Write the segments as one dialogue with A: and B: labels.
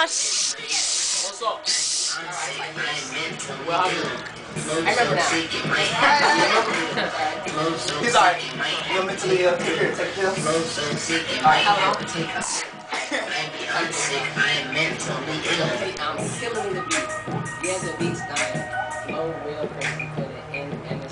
A: I remember now.
B: He's alright. You're mentally here. Take
A: long?
C: I'm sick, I am mentally ill.
A: I'm killing the. Yeah, the beat's dying. Real crazy, in and.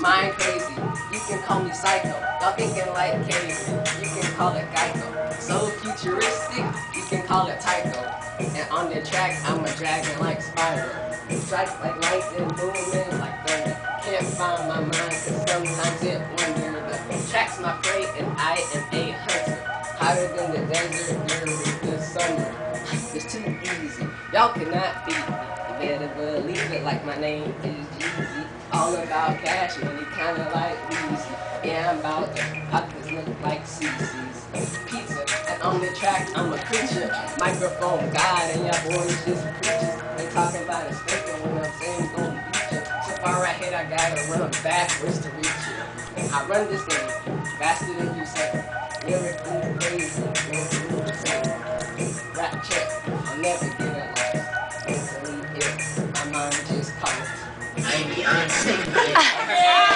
A: Mind crazy, you can call me psycho. Y'all thinking like crazy, you can call it Geico. So futuristic, call it Tycho. And on the track, I'm a dragon like Spyro. Strike like lightning, booming like thunder. Can't find my mind, cause sometimes it wonder. The track's my prey, and I am a hunter. Hotter than the desert during the summer. It's too easy. Y'all cannot beat me. You better believe it like my name is Jeezy. All about cash money, kinda like Weezy. Yeah, I'm about to pockets look like CC's. Track, I'm a creature. Microphone God, and your boys just preachers. They talking about a speaker when I'm saying gon' beat you. So far right here, I gotta run backwards to reach you. I run this game faster than you say. Lyrically crazy, lyrically insane. Rap check, I'll never get it lost. Mentally ill, my mind just comes.
C: I'm Beyonce.